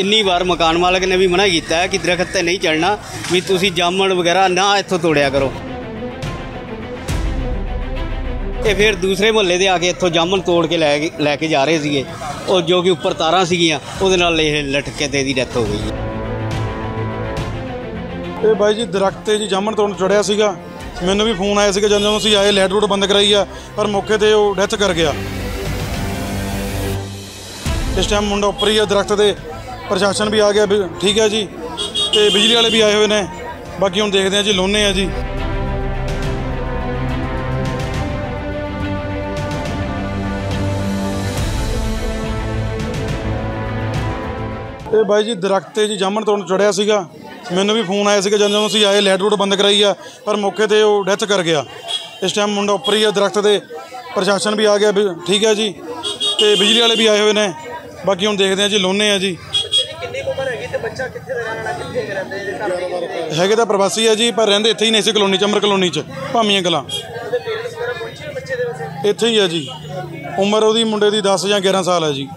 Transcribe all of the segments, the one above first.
ਕਿੰਨੀ ਵਾਰ ਮਕਾਨ ਮਾਲਕ ਨੇ ਵੀ ਮਨਾ ਕੀਤਾ ਹੈ ਕਿ ਦਰਖਤ ਤੇ ਨਹੀਂ ਚੜਨਾ ਵੀ ਤੁਸੀਂ ਜਾਮਣ ਵਗੈਰਾ ਨਾ ਇੱਥੋਂ ਤੋੜਿਆ ਕਰੋ। ਇਹ ਫਿਰ ਦੂਸਰੇ ਮੁਹੱਲੇ ਦੇ ਆ ਕੇ ਇੱਥੋਂ ਜਾਮਣ ਤੋੜ ਕੇ ਲੈ ਕੇ ਲੈ ਕੇ ਜਾ ਰਹੇ ਸੀਗੇ। ਉਹ ਜੋ ਕਿ ਉੱਪਰ ਤਾਰਾਂ ਸੀਗੀਆਂ, ਉਹਦੇ ਨਾਲ ਇਹ ਲਟਕੇ ਤੇ ਇਹਦੀ ਡੈਥ ਹੋ ਗਈ ਇਹ ਬਾਈ ਜੀ, ਦਰਖਤ ਤੇ ਜੀ ਜਾਮਣ ਤੋੜਨ ਚੜਿਆ ਸੀਗਾ। ਮੈਨੂੰ ਵੀ ਫੋਨ ਆਇਆ ਸੀਗਾ ਜਦੋਂ ਅਸੀਂ ਆਏ, ਲਾਈਟ ਰੋਡ ਬੰਦ ਕਰਾਈ ਆ, ਪਰ ਮੌਕੇ ਤੇ ਉਹ ਡੈਥ ਕਰ ਗਿਆ। ਇਸ ਟਾਈਮ ਮੁੰਡਾ ਉੱਪਰ ਹੀ ਆ ਦਰਖਤ ਤੇ। ਪ੍ਰਸ਼ਾਸਨ ਵੀ ਆ ਗਿਆ, ਵੀ ਠੀਕ ਹੈ ਜੀ, ਤੇ ਬਿਜਲੀ ਵਾਲੇ ਵੀ ਆਏ ਹੋਏ ਨੇ। ਬਾਕੀ ਹੁਣ ਦੇਖਦੇ ਆ ਜੀ ਲੋਨੇ ਆ ਜੀ। ਇਹ ਬਾਈ ਜੀ, ਦਰਖਤ ਤੇ ਜੀ ਜਾਮਣ ਤੋੜਨ ਚੜਿਆ ਸੀਗਾ। ਮੈਨੂੰ ਵੀ ਫੋਨ ਆਇਆ ਸੀਗਾ, ਜਦੋਂ ਅਸੀਂ ਆਏ ਲੈਟ ਰੋਡ ਬੰਦ ਕਰਾਈ ਆ, ਪਰ ਮੌਕੇ ਤੇ ਉਹ ਡੈਥ ਕਰ ਗਿਆ। ਇਸ ਟਾਈਮ ਮੁੰਡਾ ਉੱਪਰ ਹੀ ਆ, ਦਰਖਤ ਤੇ ਪ੍ਰਸ਼ਾਸਨ ਵੀ ਆ ਗਿਆ, ਵੀ ਠੀਕ ਹੈ ਜੀ, ਤੇ ਬਿਜਲੀ ਵਾਲੇ ਵੀ ਆਏ ਹੋਏ ਨੇ। ਬਾਕੀ ਹੁਣ ਦੇਖਦੇ ਆ ਜੀ ਲੋਨੇ ਆ ਜੀ। ਤੇ ਬੱਚਾ ਕਿੱਥੇ ਦਾ ਰਹਿਣ ਵਾਲਾ ਕਿੱਥੇ ਕੁ ਰਹਿੰਦੇ ਇਹਦੇ ਘਰ ਦੇ ਕਿੱਥੇ ਹੈਗੇ ਤਾਂ ਪ੍ਰਵਾਸੀ ਆ ਜੀ ਪਰ ਰਹਿੰਦੇ ਇੱਥੇ ਹੀ ਨਹੀਂ ਸੀ ਕਲੋਨੀ ਚ ਅਮਰ ਕਲੋਨੀ ਚ ਭਾਮੀਆਂ ਕਲਾਂ। ਉਹਦੇ ਪੇਰੈਂਟਸ ਵਗੈਰਾ ਪਹੁੰਚੇ ਹੋਏ ਬੱਚੇ ਦੇ ਵਸੇ? ਇੱਥੇ ਹੀ ਆ ਜੀ। ਉਮਰ ਉਹਦੀ ਮੁੰਡੇ ਦੀ 10 ਜਾਂ 11 ਸਾਲ ਹੈ ਜੀ।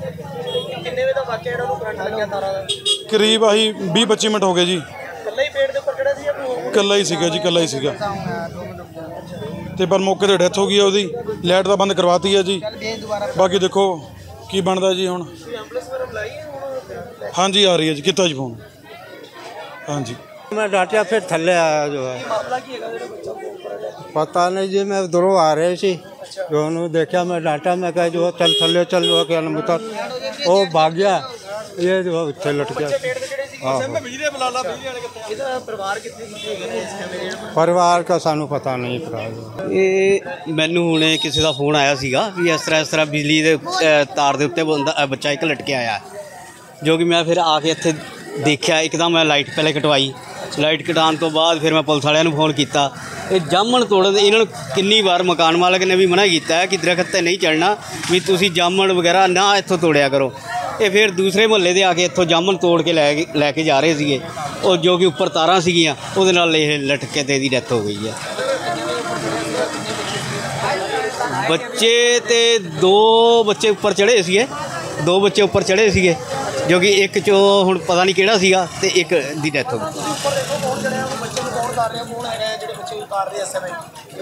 ਕਿੰਨੇ ਵੇ ਦਾ ਵਾਕਿਆ ਜਿਹੜਾ ਉਹਨੂੰ ਕਰੰਟ ਲੱਗਿਆ ਤਾਰਾਂ ਦਾ? ਕਰੀਬ ਆਹੀ 20 25 ਮਿੰਟ ਹੋ ਗਏ ਜੀ। ਇਕੱਲਾ ਹੀ ਪੇੜ ਦੇ ਉੱਪਰ ਚੜਿਆ ਸੀ ਜਾਂ ਕੋਈ ਹੋਰ? ਇਕੱਲਾ ਹੀ ਸੀਗਾ ਜੀ ਇਕੱਲਾ ਹੀ ਸੀਗਾ। ਤੇ ਪਰ ਮੌਕੇ ਤੇ ਡੈਥ ਹੋ ਗਈ ਆ ਉਹਦੀ। ਲਾਈਟ ਤਾਂ ਬੰਦ ਕਰਵਾਤੀ ਆ ਜੀ। ਬਾਕੀ ਦੇਖੋ ਕੀ ਬਣਦਾ ਜੀ ਹੁਣ ਐਂਬੂਲੈਂਸ ਵਗੈਰਾ ਬੁਲਾਈ ਹੈ ਹੁਣ ਹਾਂਜੀ ਆ ਰਹੀ ਹੈ ਜੀ ਕੀਤਾ ਜੀ ਫੋਨ ਹਾਂਜੀ मैं डांटिया फिर थल्ले आया जो है ਮਾਮਲਾ ਕੀ ਹੈਗਾ ਜਿਹੜਾ ਬੱਚਾ ਕੋ ਉੱਪਰ ਹੈ पता नहीं जी मैं उधरों आ रही थी जो उन्होंने देखा मैं डांटा मैं कहा जो है, चल थल्ले चल जो है, क्या नाम उतर वो भाग गया ये जो है उत्थे लट गया ਪੇੜ ਤੇ ਚੜੇ ਸੀ आहो। ਪਰਿਵਾਰ ਦਾ? ਸਾਨੂੰ ਪਤਾ ਨਹੀਂ ਭਰਾ ਇਹ ਮੈਨੂੰ ਹੁਣੇ ਕਿਸੇ ਦਾ ਫੋਨ ਆਇਆ ਸੀਗਾ ਵੀ ਇਸ ਤਰ੍ਹਾਂ ਇਸ ਤਰ੍ਹਾਂ ਬਿਜਲੀ ਦੇ ਤਾਰ ਦੇ ਉੱਤੇ ਬੰਦਾ ਬੱਚਾ ਇੱਕ ਲਟਕਿਆ ਆਇਆ ਜੋ ਕਿ ਮੈਂ ਫਿਰ ਆ ਕੇ ਇੱਥੇ ਦੇਖਿਆ ਇੱਕਦਮ ਮੈਂ ਲਾਈਟ ਪਹਿਲੇ ਕਟਵਾਈ। ਲਾਈਟ ਕਟਾਉਣ ਤੋਂ ਬਾਅਦ ਫਿਰ ਮੈਂ ਪੁਲਿਸ ਵਾਲਿਆਂ ਨੂੰ ਫੋਨ ਕੀਤਾ। ਇਹ ਜਾਮਣ ਤੋੜਨ ਇਹਨਾਂ ਨੂੰ ਕਿੰਨੀ ਵਾਰ ਮਕਾਨ ਮਾਲਕ ਨੇ ਵੀ ਮਨਾ ਕੀਤਾ ਹੈ ਕਿ ਦਰਖਤ ਤੇ ਨਹੀਂ ਚੜਨਾ ਵੀ ਤੁਸੀਂ ਜਾਮਣ ਵਗੈਰਾ ਨਾ ਇੱਥੋਂ ਤੋੜਿਆ ਕਰੋ। ਇਹ ਫਿਰ ਦੂਸਰੇ ਮੁਹੱਲੇ ਦੇ ਆ ਕੇ ਇੱਥੋਂ ਜਾਮਣ ਤੋੜ ਕੇ ਲੈ ਕੇ ਲੈ ਕੇ ਜਾ ਰਹੇ ਸੀਗੇ। ਉਹ ਜੋ ਕਿ ਉੱਪਰ ਤਾਰਾਂ ਸੀਗੀਆਂ, ਉਹਦੇ ਨਾਲ ਇਹ ਲਟਕੇ ਤੇ ਇਹਦੀ ਡੈਥ ਹੋ ਗਈ ਹੈ। ਬੱਚੇ ਤੇ ਦੋ ਬੱਚੇ ਉੱਪਰ ਚੜੇ ਸੀਗੇ। ਦੋ ਬੱਚੇ ਉੱਪਰ ਚੜੇ ਸੀਗੇ, ਜੋ ਕਿ ਇੱਕ ਚੋਂ ਹੁਣ ਪਤਾ ਨਹੀਂ ਕਿਹੜਾ ਸੀਗਾ ਤੇ ਇੱਕ ਦੀ ਡੈਥ ਹੋ ਗਈ।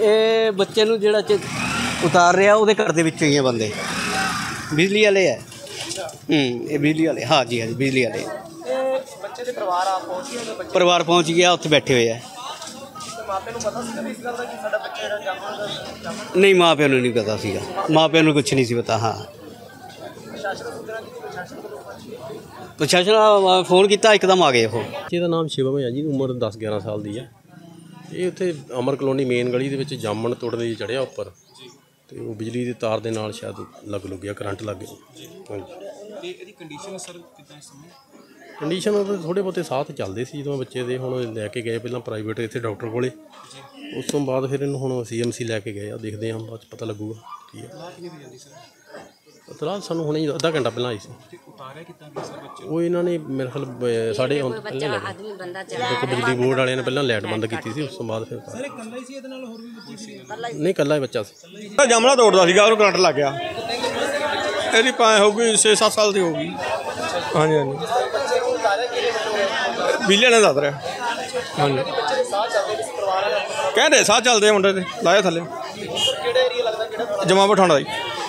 ਇਹ ਬੱਚੇ ਨੂੰ ਜਿਹੜਾ ਉਤਾਰ ਰਿਹਾ, ਉਹਦੇ ਘਰ ਦੇ ਵਿੱਚੋਂ ਹੀ ਆ ਬੰਦੇ। ਬਿਜਲੀ ਵਾਲੇ ਹੈ। ਹੂੰ। ਇਹ ਬਿਜਲੀ ਵਾਲੇ ਹਾਂ ਜੀ ਹਾਂ ਜੀ ਬਿਜਲੀ ਵਾਲੇ। ਬੱਚੇ ਦੇ ਪਰਿਵਾਰ ਆ ਪਹੁੰਚੇ ਉਹਦੇ ਬੱਚੇ? ਪਰਿਵਾਰ ਪਹੁੰਚ ਗਿਆ ਉੱਥੇ ਬੈਠੇ ਹੋਏ ਆ। ਦੇ ਮਾਪੇ ਨੂੰ ਪਤਾ ਸੀ ਇਸ ਗੱਲ ਦਾ ਕਿ ਸਾਡਾ ਬੱਚਾ ਜਿਹੜਾ ਜਾਮਣ ਨਹੀਂ ਮਾਂ ਪਿਓ ਨੂੰ ਨਹੀਂ ਪਤਾ ਸੀਗਾ। ਮਾਂ ਪਿਓ ਨੂੰ ਕੁਝ ਨਹੀਂ ਸੀ ਪਤਾ ਹਾਂ। ਪ੍ਰਸ਼ਾਸਨ ਫੋਨ ਕੀਤਾ ਇੱਕਦਮ ਆ ਗਏ ਉਹ। ਬੱਚੇ ਦਾ ਨਾਮ ਸ਼ਿਵਮ ਹੈ ਜੀ ਉਮਰ 10 11 ਸਾਲ ਦੀ ਹੈ ਇਹ ਉੱਥੇ ਅਮਰ ਕਲੋਨੀ ਮੇਨ ਗਲੀ ਦੇ ਵਿੱਚ ਜਾਮਣ ਤੋੜਨ ਲਈ ਚੜਿਆ ਉੱਪਰ। ਤੇ ਉਹ ਬਿਜਲੀ ਦੀ ਤਾਰ ਦੇ ਨਾਲ ਸ਼ਾਇਦ ਲੱਗ ਲੁੱਗ ਗਿਆ ਕਰੰਟ ਲੱਗ ਗਿਆ। ਹਾਂਜੀ ਤੇ ਇਹਦੀ ਕੰਡੀਸ਼ਨ ਸਰ ਕਿਦਾਂ ਇਸ ਸਮੇਂ? ਕੰਡੀਸ਼ਨ ਉਹਦੇ ਥੋੜੇ ਬਹੁਤੇ ਸਾਥ ਚੱਲਦੇ ਸੀ ਜਦੋਂ ਬੱਚੇ ਦੇ ਹੁਣ ਲੈ ਕੇ ਗਏ ਪਹਿਲਾਂ ਪ੍ਰਾਈਵੇਟ ਇੱਥੇ ਡਾਕਟਰ ਕੋਲੇ। ਉਸ ਤੋਂ ਬਾਅਦ ਫਿਰ ਇਹਨੂੰ ਹੁਣ ਸੀਐਮਸੀ ਲੈ ਕੇ ਗਏ ਆ ਦੇਖਦੇ ਹਾਂ ਬਾਅਦ 'ਚ ਪਤਾ ਲੱਗੂਗਾ ਕੀ ਹੈ ਇਤਲਾਹ ਸਾਨੂੰ ਹੁਣੇ ਹੀ ਅੱਧਾ ਘੰਟਾ ਪਹਿਲਾਂ ਆਈ ਸੀ। ਉਹ ਇਹਨਾਂ ਨੇ ਮੇਰੇ ਖਿਆਲ ਬ- ਸਾਡੇ ਤੋਂ ਪਹਿਲਾਂ ਆਦਮੀ ਬੰਦਾ ਦੇਖੋ ਬਿਜਲੀ ਬੋਰਡ ਵਾਲਿਆਂ ਨੇ ਪਹਿਲਾਂ ਲਾਈਟ ਬੰਦ ਕੀਤੀ ਸੀ ਉਸ ਤੋਂ ਬਾਅਦ ਫਿਰ ਸਰ ਇਕੱਲਾ ਹੀ ਸੀ ਇਹਦੇ ਨਾਲ ਹੋਰ ਵੀ ਬੱਚੇ ਸੀ? ਨਹੀਂ ਇਕੱਲਾ ਹੀ ਬੱਚਾ ਸੀ। ਤਾਂ ਜਮਲਾ ਤੋੜਦਾ ਸੀਗਾ ਉਹਨੂੰ ਕਰੰਟ ਲੱਗ ਗਿਆ। ਇਹਦੀ ਪਾਏ ਹੋਊਗੀ 6-7 ਸਾਲ ਦੀ ਹੋਊਗੀ। ਹਾਂਜੀ ਹਾਂਜੀ। ਬਿਜਲੀ ਨੇ ਦੱਸ ਰਿਹਾ। ਹਾਂਜੀ। ਕਹਿੰਦੇ ਸਾਹ ਚੱਲਦੇ ਆ ਮੁੰਡੇ ਦੇ ਲਾਇਆ ਥੱਲੇ। ਕਿਹੜੇ ਏਰੀਆ ਲੱਗਦਾ ਕਿਹੜਾ ਜਮਾ ਬਿਠਾਉਣਾ ਜੀ